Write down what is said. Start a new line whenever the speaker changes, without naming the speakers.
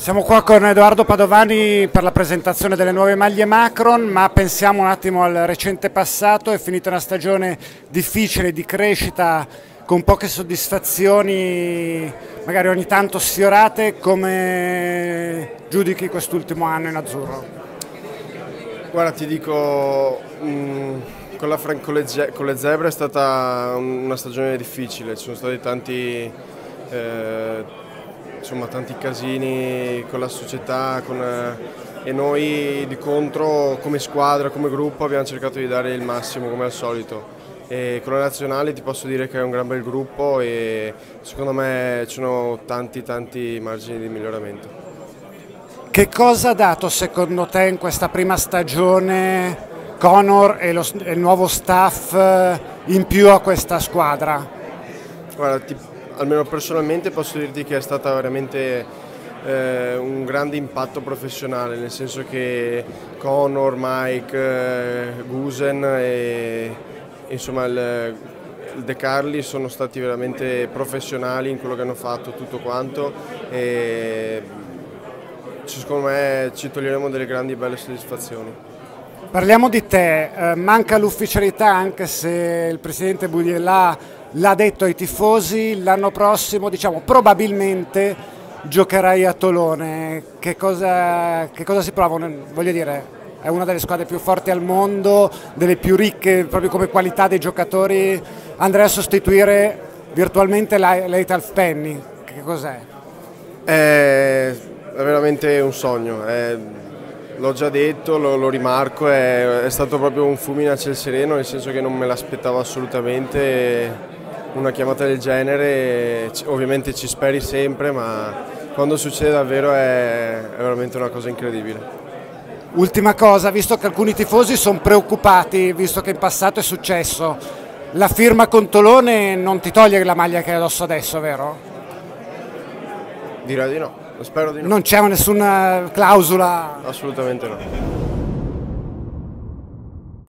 Siamo qua con Edoardo Padovani per la presentazione delle nuove maglie Macron, ma pensiamo un attimo al recente passato, è finita una stagione difficile di crescita con poche soddisfazioni, magari ogni tanto sfiorate, come giudichi quest'ultimo anno in azzurro?
Guarda, ti dico, mm, con, la, con, le, con, le, zebre è stata una stagione difficile, ci sono stati tanti... Eh, insomma, tanti casini con la società con, eh, e noi di contro come squadra, come gruppo abbiamo cercato di dare il massimo come al solito. E con la nazionale ti posso dire che è un gran bel gruppo e secondo me ci sono tanti tanti margini di miglioramento.
Che cosa ha dato secondo te in questa prima stagione Conor e, lo, e il nuovo staff eh, in più a questa squadra?
Guarda, ti, almeno personalmente posso dirti che è stata veramente eh, un grande impatto professionale, nel senso che Conor, Mike, eh, Gusen e insomma il, il De Carli sono stati veramente professionali in quello che hanno fatto, tutto quanto e secondo me ci toglieremo delle grandi belle soddisfazioni.
Parliamo di te, eh, manca l'ufficialità anche se il presidente Bugliella l'ha detto ai tifosi, l'anno prossimo diciamo probabilmente giocherai a Tolone, che cosa, che cosa si prova? Voglio dire, è una delle squadre più forti al mondo, delle più ricche proprio come qualità dei giocatori, andrei a sostituire virtualmente l'Eitalf Penny, che cos'è?
È veramente un sogno, è, l'ho già detto, lo, lo rimarco, è, è, stato proprio un fulmine a ciel sereno, nel senso che non me l'aspettavo assolutamente una chiamata del genere, ovviamente ci speri sempre, ma quando succede davvero è, è veramente una cosa incredibile.
Ultima cosa, visto che alcuni tifosi sono preoccupati, visto che in passato è successo, la firma con Tolone non ti toglie la maglia che hai addosso adesso, vero?
Direi di no, spero di no.
Non c'è nessuna clausola?
Assolutamente no.